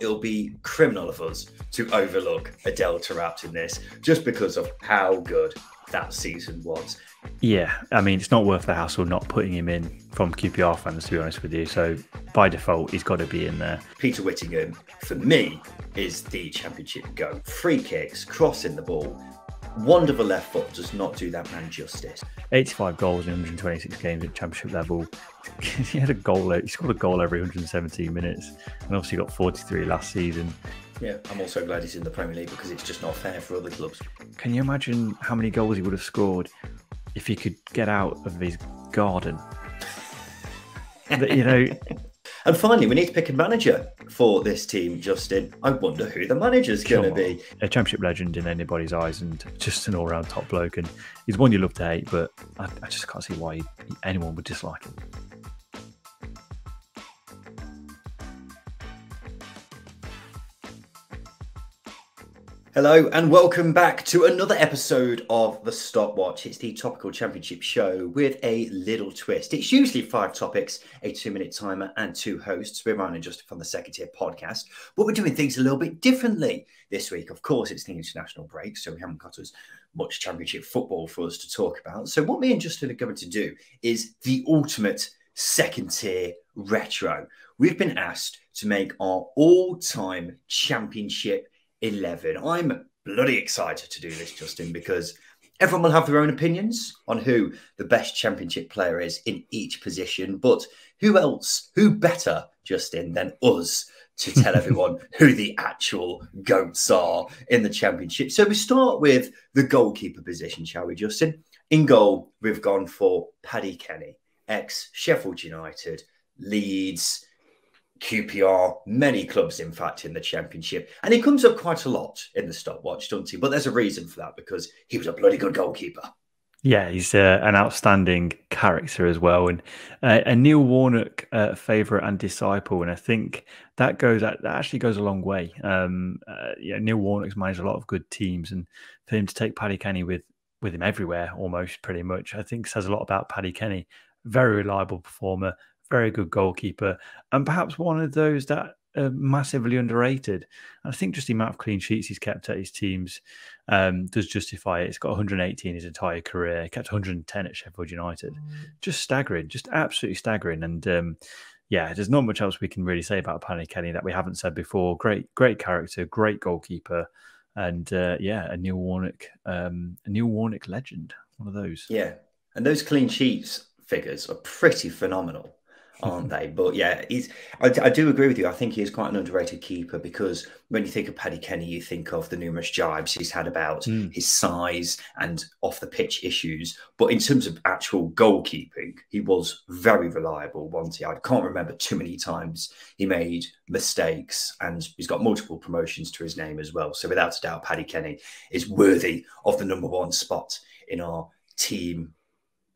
It'll be criminal of us to overlook Adel Taarabt in this just because of how good that season was. Yeah, I mean, it's not worth the hassle not putting him in from QPR fans, to be honest with you. So by default, he's got to be in there. Peter Whittingham, for me, is the championship go. Free kicks, crossing the ball. Wonderful left foot does not do that man justice. 85 goals in 126 games at championship level. he had a goal. He scored a goal every 117 minutes, and obviously got 43 last season. Yeah, I'm also glad he's in the Premier League because it's just not fair for other clubs. Can you imagine how many goals he would have scored if he could get out of his garden? you know. And finally, we need to pick a manager for this team, Justin. I wonder who the manager's going to be. A championship legend in anybody's eyes and just an all round top bloke. And he's one you love to hate, but I, I just can't see why anyone would dislike him. Hello and welcome back to another episode of The Stopwatch. It's the topical championship show with a little twist. It's usually five topics, a two minute timer, and two hosts. We're running just from the second tier podcast, but we're doing things a little bit differently this week. Of course, it's the international break, so we haven't got as much championship football for us to talk about. So, what me and Justin are going to do is the ultimate second tier retro. We've been asked to make our all time championship 11. I'm bloody excited to do this, Justin, because everyone will have their own opinions on who the best championship player is in each position. But who else, who better, Justin, than us to tell everyone who the actual goats are in the championship? So we start with the goalkeeper position, shall we, Justin? In goal, we've gone for Paddy Kenny, ex Sheffield United, Leeds, QPR, many clubs, in fact, in the championship. And he comes up quite a lot in the stopwatch, doesn't he? But there's a reason for that because he was a bloody good goalkeeper. Yeah, he's uh, an outstanding character as well, and uh, a Neil Warnock uh, favorite and disciple. And I think that goes that actually goes a long way. Um, uh, yeah, Neil Warnock's managed a lot of good teams, and for him to take Paddy Kenny with with him everywhere, almost pretty much, I think says a lot about Paddy Kenny. Very reliable performer, very good goalkeeper, and perhaps one of those that are massively underrated. And I think just the amount of clean sheets he's kept at his teams um, does justify it. He's got 118 his entire career. He kept 110 at Sheffield United. Mm. Just staggering, just absolutely staggering. And um, yeah, there's not much else we can really say about Paddy Kenny that we haven't said before. Great, great character, great goalkeeper, and uh, yeah, a Neil Warnock, um, a Neil Warnock legend. One of those. Yeah, and those clean sheets figures are pretty phenomenal aren't they? But yeah, he's. I, I, do agree with you. I think he is quite an underrated keeper because when you think of Paddy Kenny, you think of the numerous jibes he's had about mm. his size and off the pitch issues. But in terms of actual goalkeeping, he was very reliable. Once he, I can't remember too many times he made mistakes, and he's got multiple promotions to his name as well. So without a doubt, Paddy Kenny is worthy of the number one spot in our team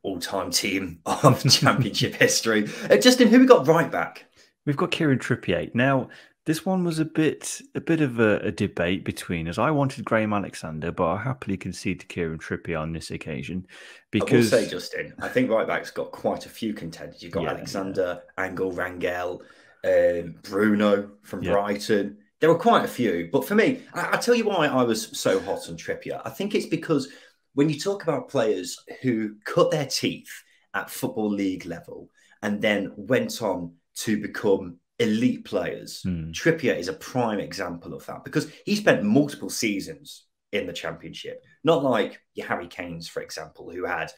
all-time team of championship history. Uh, Justin, who we got right back? We've got Kieran Trippier. Now, this one was a bit a bit of a, a, debate between us. I wanted Graham Alexander, but I happily concede to Kieran Trippier on this occasion because I will say, Justin, I think right back's got quite a few contenders. You've got yeah, Alexander, yeah. Angel, Rangel, um, Bruno from yeah. Brighton. There were quite a few, but for me, I, I tell you why I was so hot on Trippier. I think it's because when you talk about players who cut their teeth at football league level and then went on to become elite players, mm. Trippier is a prime example of that because he spent multiple seasons in the championship, not like your Harry Kanes, for example, who had,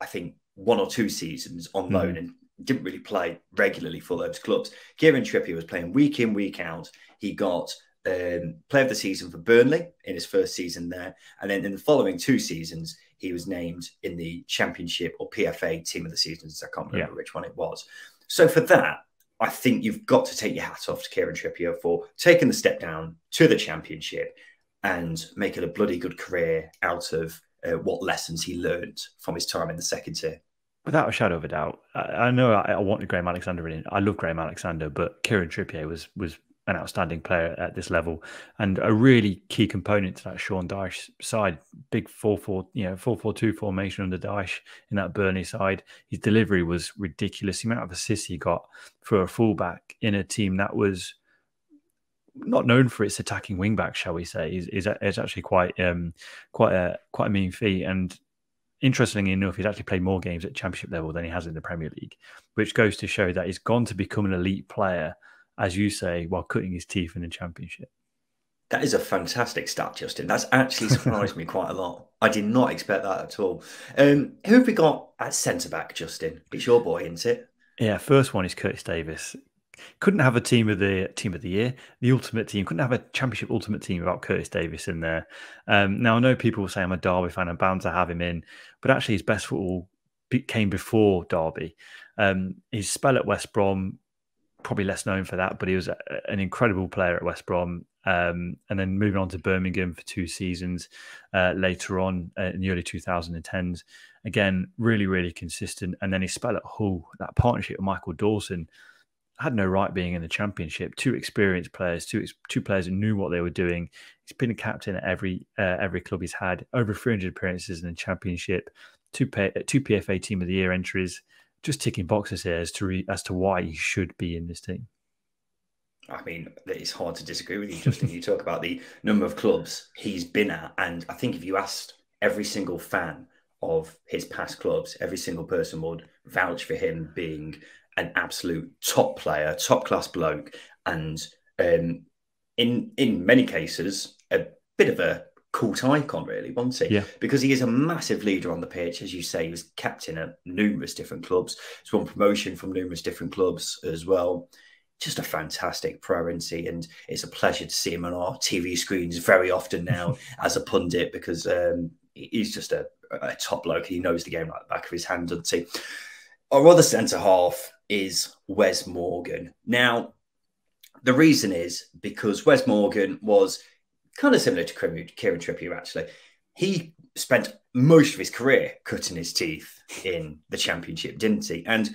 I think, one or two seasons on mm. loan and didn't really play regularly for those clubs. Kieran Trippier was playing week in, week out. He got um, player of the season for Burnley in his first season there. And then in the following two seasons, he was named in the Championship or PFA Team of the Seasons. I can't remember yeah. which one it was. So for that, I think you've got to take your hat off to Kieran Trippier for taking the step down to the Championship and making a bloody good career out of uh, what lessons he learned from his time in the second tier. Without a shadow of a doubt, I, I know I, I, wanted Graham Alexander in. I love Graham Alexander, but Kieran Trippier was was an outstanding player at this level and a really key component to that Sean Dyche side. Big 4 4, you know, 4 4 2 formation under Dyche in that Burnley side. His delivery was ridiculous. The amount of assists he got for a fullback in a team that was not known for its attacking wing back, shall we say, is, is, is actually quite um, quite a quite a mean feat. And interestingly enough, he's actually played more games at championship level than he has in the Premier League, which goes to show that he's gone to become an elite player, as you say, while cutting his teeth in the championship. That is a fantastic stat, Justin. That's actually surprised me quite a lot. I did not expect that at all. Um, who have we got at centre back, Justin? It's your boy, isn't it? Yeah, first one is Curtis Davies. Couldn't have a team of the team of the year, the ultimate team. Couldn't have a championship ultimate team without Curtis Davies in there. Um, now I know people will say I'm a Derby fan. I'm bound to have him in, but actually his best football came before Derby. Um, his spell at West Brom probably less known for that, but he was an incredible player at West Brom. Um, and then moving on to Birmingham for two seasons uh, later on uh, in the early 2010s. Again, really, really consistent. And then his spell at Hull, that partnership with Michael Dawson, had no right being in the championship. Two experienced players, two two players who knew what they were doing. He's been a captain at every uh, every club he's had. Over 300 appearances in the championship. Two two PFA Team of the Year entries just ticking boxes here as to re- as to why he should be in this team. I mean, it's hard to disagree with you, Justin. you talk about the number of clubs he's been at, and I think if you asked every single fan of his past clubs, every single person would vouch for him being an absolute top player, top class bloke, and um, in in many cases a bit of a cult icon, really, wasn't he? Yeah. Because he is a massive leader on the pitch. As you say, he was captain at numerous different clubs. He's won promotion from numerous different clubs as well. Just a fantastic pro, And it's a pleasure to see him on our TV screens very often now as a pundit because um, he's just a, a top bloke. He knows the game like the back of his hand, doesn't he? Our other centre half is Wes Morgan. Now, the reason is because Wes Morgan was kind of similar to Kieran Trippier, actually. He spent most of his career cutting his teeth in the championship, didn't he? And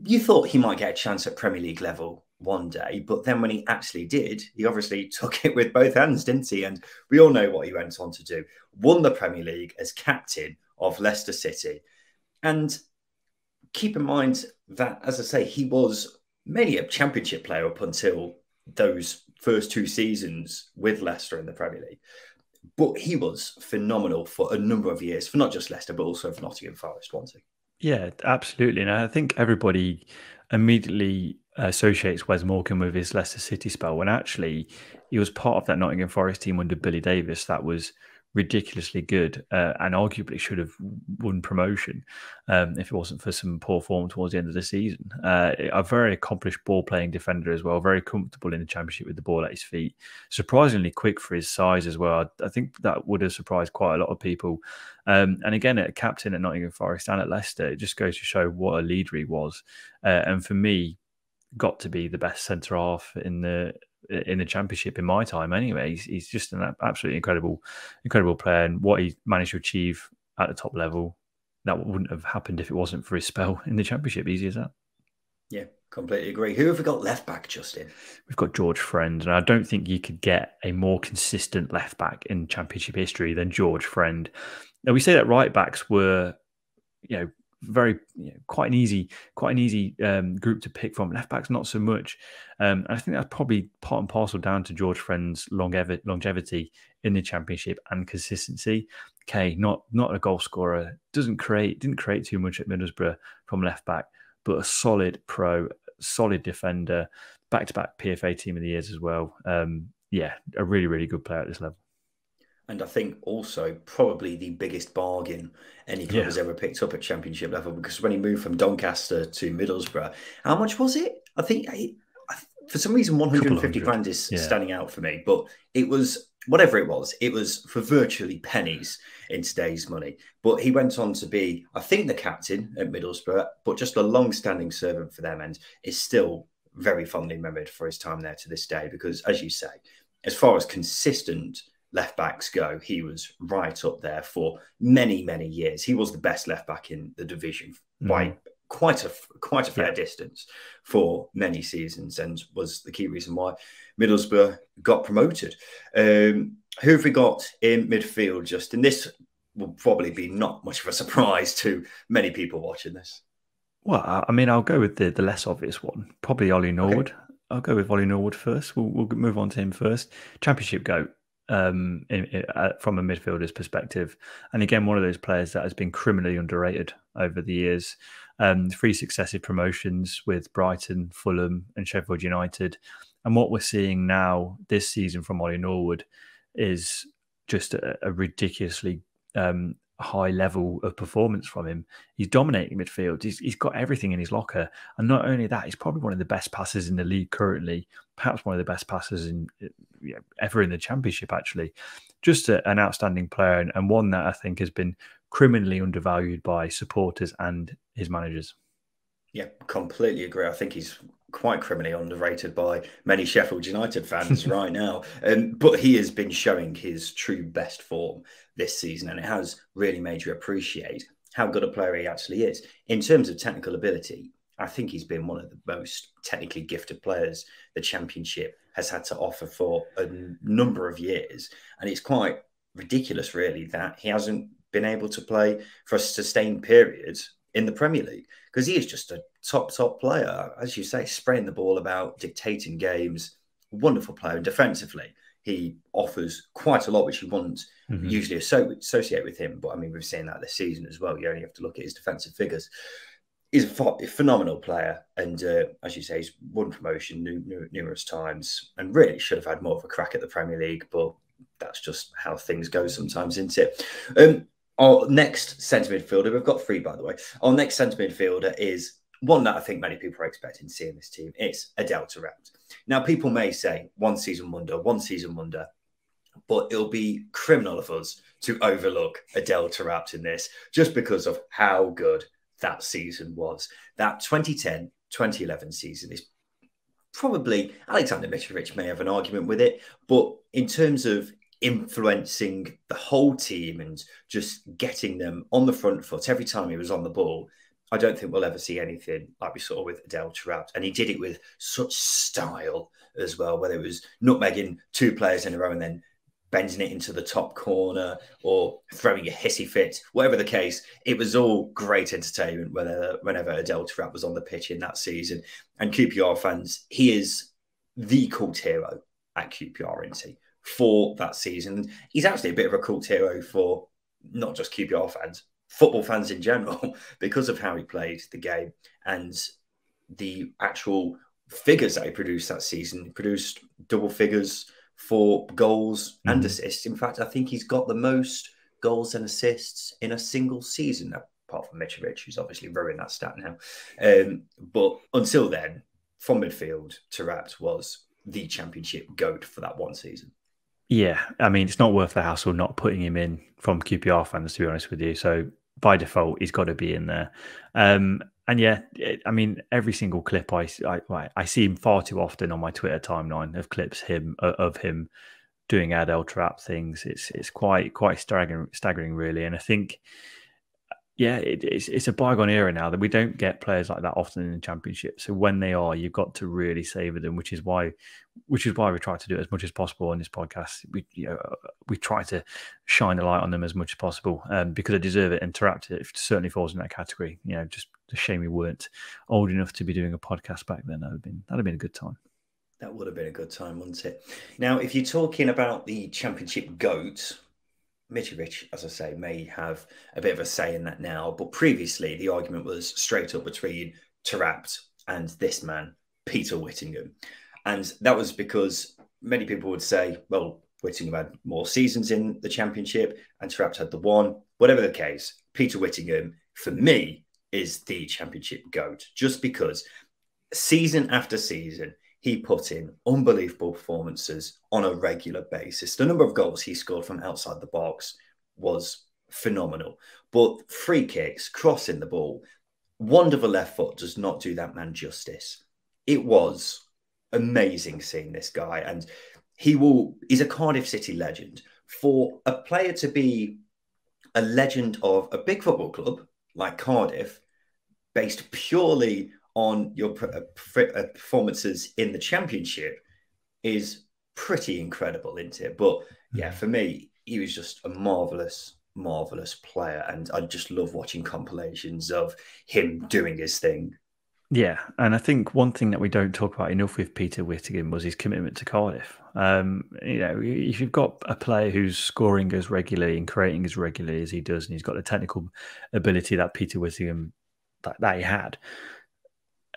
you thought he might get a chance at Premier League level one day, but then when he actually did, he obviously took it with both hands, didn't he? And we all know what he went on to do. Won the Premier League as captain of Leicester City. And keep in mind that, as I say, he was mainly a championship player up until those first two seasons with Leicester in the Premier League. But he was phenomenal for a number of years, for not just Leicester, but also for Nottingham Forest, wasn't he? Yeah, absolutely. And I think everybody immediately associates Wes Morgan with his Leicester City spell, when actually he was part of that Nottingham Forest team under Billy Davies that was ridiculously good uh, and arguably should have won promotion um, if it wasn't for some poor form towards the end of the season. Uh, a very accomplished ball playing defender as well, very comfortable in the championship with the ball at his feet, surprisingly quick for his size as well. I, I think that would have surprised quite a lot of people. Um, and again, at captain at Nottingham Forest and at Leicester, it just goes to show what a leader he was. Uh, and for me, got to be the best centre half in the in the championship in my time anyway. He's, he's just an absolutely incredible, incredible player. And what he managed to achieve at the top level, that wouldn't have happened if it wasn't for his spell in the championship. Easy as that. Yeah, completely agree. Who have we got left back, Justin? We've got George Friend, and I don't think you could get a more consistent left back in championship history than George Friend. Now we say that right backs were, you know, very you know, quite an easy quite an easy um, group to pick from. Left backs not so much. Um, I think that's probably part and parcel down to George Friend's longevity in the championship and consistency. Okay, not not a goal scorer, doesn't create didn't create too much at Middlesbrough from left back, but a solid pro, solid defender, back to back PFA team of the years as well. Um, yeah, a really really good player at this level and I think also probably the biggest bargain any club yeah. has ever picked up at championship level because when he moved from Doncaster to Middlesbrough, how much was it? I think I, for some reason 150 grand is yeah. standing out for me, but it was whatever it was, it was for virtually pennies in today's money. But he went on to be, I think, the captain at Middlesbrough, but just a long-standing servant for them, and is still very fondly remembered for his time there to this day. Because, as you say, as far as consistent left backs go, he was right up there for many, many years. He was the best left back in the division mm. by quite a quite a fair yeah. distance for many seasons, and was the key reason why Middlesbrough got promoted. Um, who have we got in midfield? Justin, this will probably be not much of a surprise to many people watching this. Well, I mean, I'll go with the the less obvious one, probably Ollie Norwood. Okay. I'll go with Ollie Norwood first. We'll, we'll move on to him first. Championship goat um, in, in, uh, from a midfielder's perspective, and again, one of those players that has been criminally underrated over the years. Um, three successive promotions with Brighton, Fulham, and Sheffield United, and what we're seeing now this season from Ollie Norwood is just a, a ridiculously um, high level of performance from him. He's dominating midfield. He's, he's got everything in his locker. And not only that, he's probably one of the best passers in the league currently, perhaps one of the best passers in uh, know, ever in the championship, actually. Just a, an outstanding player and, and one that I think has been criminally undervalued by supporters and his managers. Yeah, completely agree. I think he's quite criminally underrated by many Sheffield United fans right now. Um, but he has been showing his true best form this season, and it has really made you appreciate how good a player he actually is. In terms of technical ability, I think he's been one of the most technically gifted players the Championship has had to offer for a number of years. And it's quite ridiculous, really, that he hasn't been able to play for a sustained period in the Premier League because he is just a top, top player. As you say, spraying the ball about, dictating games, wonderful player. And defensively, he offers quite a lot, which you wouldn't mm-hmm. usually associate with him. But I mean, we've seen that this season as well. You only have to look at his defensive figures. He's a phenomenal player, and uh, as you say, he's won promotion numerous times, and really should have had more of a crack at the Premier League. But that's just how things go sometimes, isn't it? Um, our next centre midfielder, we've got three by the way. Our next centre midfielder is one that I think many people are expecting to see in this team. It's Adel Taarabt. Now, people may say one season wonder, one season wonder, but it'll be criminal of us to overlook Adel Taarabt in this just because of how good that season was. That 2010 2011 season is probably Alexander Mitrovic may have an argument with it, but in terms of influencing the whole team and just getting them on the front foot every time he was on the ball. I don't think we'll ever see anything like we saw with Adel Taarabt. And he did it with such style as well, whether it was nutmegging two players in a row and then bending it into the top corner or throwing a hissy fit, whatever the case, it was all great entertainment uh, whenever, whenever Adel Taarabt was on the pitch in that season. And QPR fans, he is the cult hero at QPR, isn't he? For that season. He's actually a bit of a cult hero for not just QPR fans, football fans in general, because of how he played the game and the actual figures that he produced that season. He produced double figures for goals mm. and mm-hmm. assists. In fact, I think he's got the most goals and assists in a single season, apart from Mitrovic, who's obviously ruined that stat now. Um, but until then, from midfield, Taarabt was the championship goat for that one season. Yeah, I mean, it's not worth the hassle not putting him in from QPR fans, to be honest with you. So by default, he's got to be in there. Um, and yeah, it, I mean, every single clip I, I I see him far too often on my Twitter timeline of clips him of him doing Adel Taarabt things. It's it's quite quite staggering, staggering really. And I think yeah, it, it's it's a bygone era now that we don't get players like that often in the championship. So when they are, you've got to really savour them, which is why, which is why we try to do it as much as possible on this podcast. We you know we try to shine a light on them as much as possible um, because they deserve it. And Taarabt it certainly falls in that category. You know, just a shame we weren't old enough to be doing a podcast back then. That would have been that'd have been a good time. That would have been a good time, wouldn't it? Now, if you're talking about the championship goats, Mitrovic, as I say, may have a bit of a say in that now, but previously the argument was straight up between Taarabt and this man, Peter Whittingham. And that was because many people would say, well, Whittingham had more seasons in the championship and Taarabt had the one. Whatever the case, Peter Whittingham, for me, is the championship GOAT, just because season after season, he put in unbelievable performances on a regular basis. The number of goals he scored from outside the box was phenomenal. But free kicks, crossing the ball, wonderful left foot does not do that man justice. It was amazing seeing this guy, and he will. He's a Cardiff City legend. For a player to be a legend of a big football club like Cardiff, based purely on your uh, uh, performances in the championship is pretty incredible, isn't it? But yeah, mm. for me, he was just a marvelous, marvelous player, and I just love watching compilations of him doing his thing Yeah, and I think one thing that we don't talk about enough with Peter Whittingham was his commitment to Cardiff. Um, you know, if you've got a player who's scoring as regularly and creating as regularly as he does, and he's got the technical ability that Peter Whittingham that, that he had,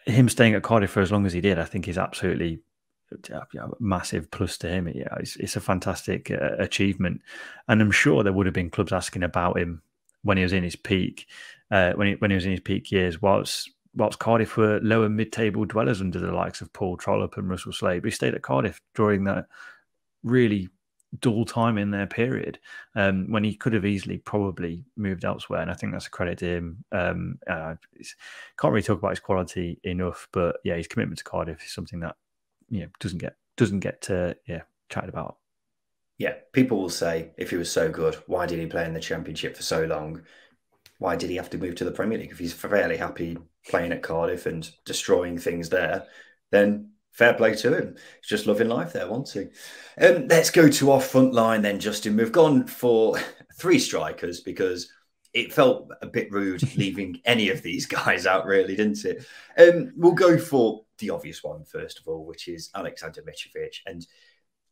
him staying at Cardiff for as long as he did, I think is absolutely a massive plus to him. Yeah, it's, it's a fantastic uh, achievement, and I'm sure there would have been clubs asking about him when he was in his peak, uh, when he when he was in his peak years. Whilst whilst Cardiff were lower mid-table dwellers under the likes of Paul Trollope and Russell Slade, but he stayed at Cardiff during that really dull time in their period um, when he could have easily probably moved elsewhere. And I think that's a credit to him. Um, uh, can't really talk about his quality enough, but yeah, his commitment to Cardiff is something that you know doesn't get doesn't get to yeah chatted about. Yeah, people will say if he was so good, why did he play in the Championship for so long? Why did he have to move to the Premier League? If he's fairly happy playing at Cardiff and destroying things there, then fair play to him. He's just loving life there, wants he? Um, let's go to our front line then, Justin. We've gone for three strikers because it felt a bit rude leaving any of these guys out, really, didn't it? Um, we'll go for the obvious one first of all, which is Alexander Mitrovic, and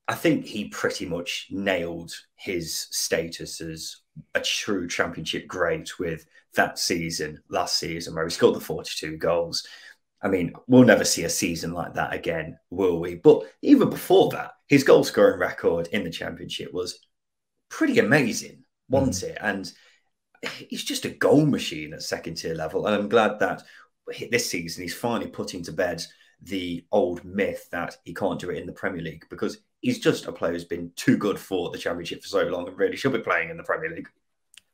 I think he pretty much nailed his status as a true championship great with that season last season where he scored the 42 goals. I mean, we'll never see a season like that again, will we? But even before that, his goal scoring record in the championship was pretty amazing, wasn't mm. it? And he's just a goal machine at second tier level. And I'm glad that this season he's finally putting to bed the old myth that he can't do it in the Premier League because he's just a player who's been too good for the championship for so long and really should be playing in the Premier League.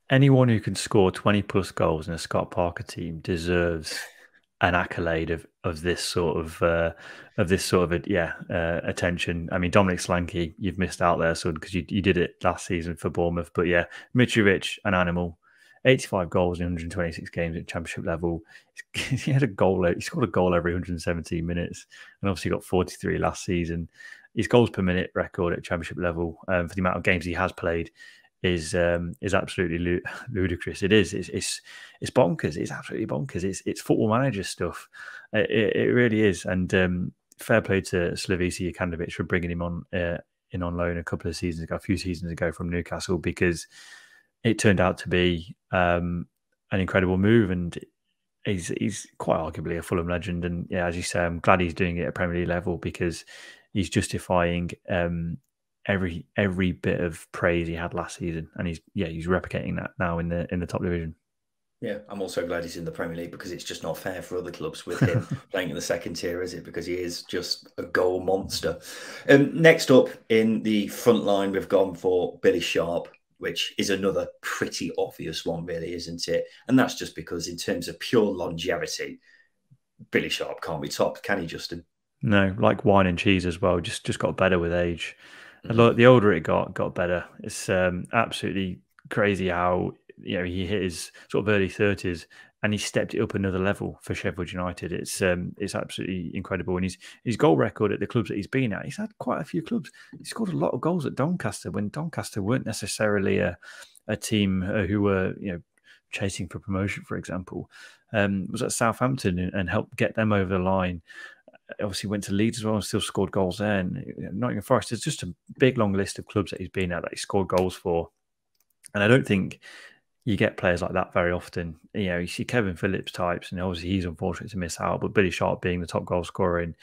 Anyone who can score 20 plus goals in a Scott Parker team deserves an accolade of of this sort of uh, of this sort of yeah uh, attention. I mean, Dominic Solanke, you've missed out there, son, because you, you did it last season for Bournemouth. But yeah, Mitrovic, an animal, 85 goals in 126 games at championship level. he had a goal, he scored a goal every 117 minutes, and obviously got 43 last season. His goals per minute record at championship level um, for the amount of games he has played is um, is absolutely ludicrous. It is. It's, it's it's bonkers. It's absolutely bonkers. It's it's football manager stuff. It, it really is. And um, fair play to Slavisa Jokanovic for bringing him on uh, in on loan a couple of seasons ago, a few seasons ago from Newcastle, because it turned out to be um, an incredible move. And he's he's quite arguably a Fulham legend. And yeah, as you say, I'm glad he's doing it at Premier League level because he's justifying um, every every bit of praise he had last season, and he's yeah he's replicating that now in the in the top division. Yeah, I'm also glad he's in the Premier League because it's just not fair for other clubs with him playing in the second tier, is it? Because he is just a goal monster. Um, next up in the front line, we've gone for Billy Sharp, which is another pretty obvious one, really, isn't it? And that's just because, in terms of pure longevity, Billy Sharp can't be topped, can he, Justin? No, like wine and cheese as well. Just just got better with age. Mm-hmm. The older it got, got better. It's um, absolutely crazy how you know he hit his sort of early thirties and he stepped it up another level for Sheffield United. It's um, it's absolutely incredible. And his his goal record at the clubs that he's been at, he's had quite a few clubs. He scored a lot of goals at Doncaster when Doncaster weren't necessarily a a team uh, who were you know chasing for promotion, for example. Um, was at Southampton and, and helped get them over the line obviously went to Leeds as well and still scored goals there. And Nottingham Forest is just a big long list of clubs that he's been at that he scored goals for. And I don't think you get players like that very often. You know, you see Kevin Phillips types, and obviously he's unfortunate to miss out. But Billy Sharp being the top goal scorer in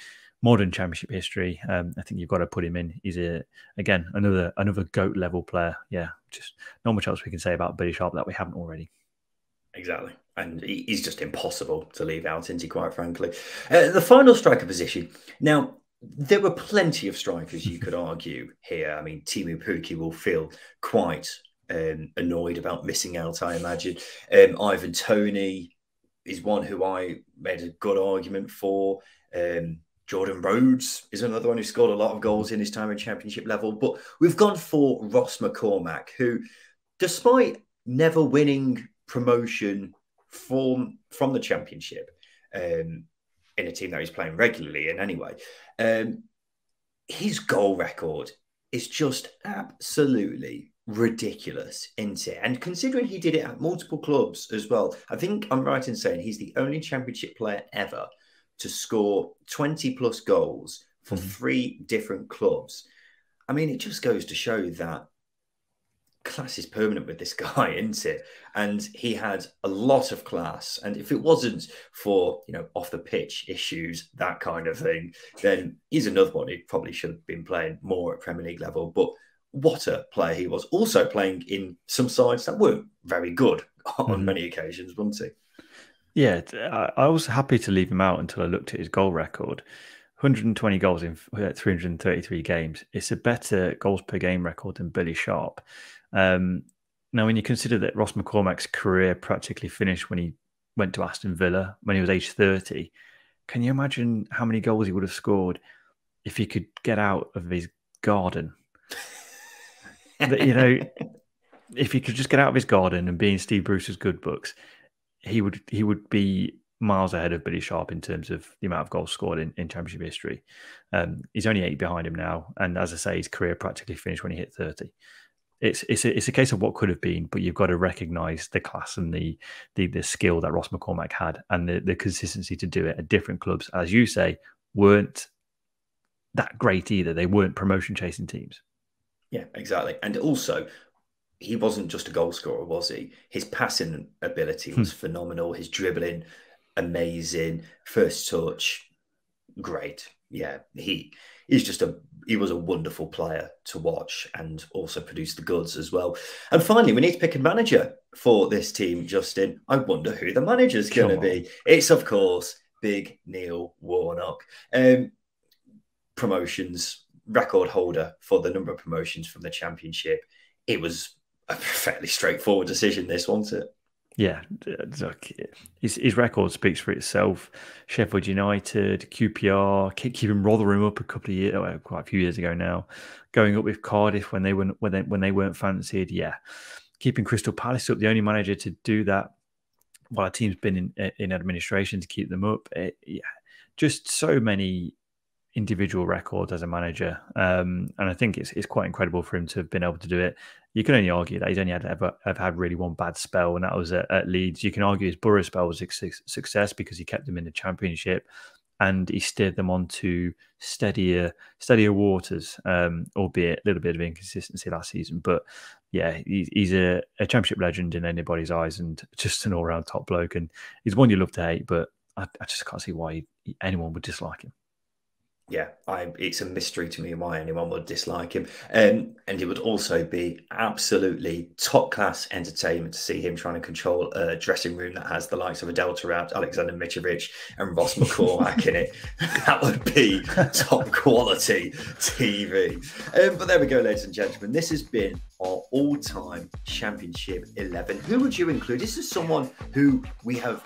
modern Championship history, um, I think you've got to put him in. He's a again another another goat level player. Yeah, just not much else we can say about Billy Sharp that we haven't already. Exactly. And he's just impossible to leave out, isn't he, quite frankly? Uh, the final striker position. Now, there were plenty of strikers you could argue here. I mean, Teemu Pukki will feel quite um, annoyed about missing out, I imagine. Um, Ivan Toney is one who I made a good argument for. Um, Jordan Rhodes is another one who scored a lot of goals in his time at championship level. But we've gone for Ross McCormack, who, despite never winning promotion from from the championship um, in a team that he's playing regularly in anyway. Um, his goal record is just absolutely ridiculous, isn't it? And considering he did it at multiple clubs as well, I think I'm right in saying he's the only championship player ever to score 20 plus goals for mm-hmm. three different clubs. I mean, it just goes to show that class is permanent with this guy, isn't it? And he had a lot of class. And if it wasn't for, you know, off the pitch issues, that kind of thing, then he's another one who probably should have been playing more at Premier League level. But what a player he was. Also playing in some sides that weren't very good on mm-hmm. many occasions, wasn't he? Yeah, I was happy to leave him out until I looked at his goal record. 120 goals in 333 games. It's a better goals per game record than Billy Sharp. Um, now, when you consider that Ross McCormack's career practically finished when he went to Aston Villa when he was age 30, can you imagine how many goals he would have scored if he could get out of his garden? that, you know, if he could just get out of his garden and be in Steve Bruce's good books, he would he would be miles ahead of Billy Sharp in terms of the amount of goals scored in, in championship history. Um, he's only eight behind him now, and as I say, his career practically finished when he hit thirty it's it's a, it's a case of what could have been, but you've got to recognise the class and the, the the skill that Ross McCormack had and the, the consistency to do it at different clubs, as you say, weren't that great either. They weren't promotion chasing teams. Yeah, exactly. And also, he wasn't just a goal scorer, was he? His passing ability was hmm. phenomenal. His dribbling, amazing. First touch, great. Yeah, he he's just a he was a wonderful player to watch and also produced the goods as well. And finally, we need to pick a manager for this team, Justin. I wonder who the manager's going to be. It's of course Big Neil Warnock. Um, promotions record holder for the number of promotions from the championship. It was a fairly straightforward decision. This wasn't it? Yeah, look, his, his record speaks for itself. Sheffield United, QPR, keeping Rotherham up a couple of years, well, oh, quite a few years ago now, going up with Cardiff when they weren't when they, when they weren't fancied. Yeah, keeping Crystal Palace up, the only manager to do that while a team's been in in administration to keep them up. It, yeah, just so many individual records as a manager, um, and I think it's it's quite incredible for him to have been able to do it you can only argue that he's only had ever have had really one bad spell, and that was at, at Leeds. You can argue his Borough spell was a success because he kept them in the Championship, and he steered them onto steadier steadier waters, um, albeit a little bit of inconsistency last season. But yeah, he's, he's a, a, Championship legend in anybody's eyes, and just an all round top bloke. And he's one you love to hate, but I, I just can't see why he, anyone would dislike him yeah, I, it's a mystery to me why anyone would dislike him. Um, and it would also be absolutely top class entertainment to see him trying to control a dressing room that has the likes of Adel Taarabt, Alexander Mitrovic, and Ross McCormack in it. That would be top quality TV. Um, but there we go, ladies and gentlemen. This has been our all time championship 11. Who would you include? This is someone who we have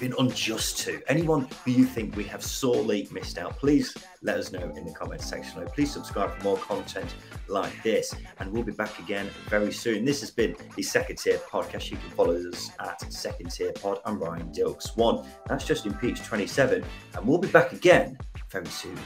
been unjust to? Anyone who you think we have sorely missed out? Please let us know in the comments section Please subscribe for more content like this, and we'll be back again very soon. This has been the Second Tier Podcast. You can follow us at Second Tier Pod. I'm Ryan Dilks One. That's Justin Peach 27, and we'll be back again very soon.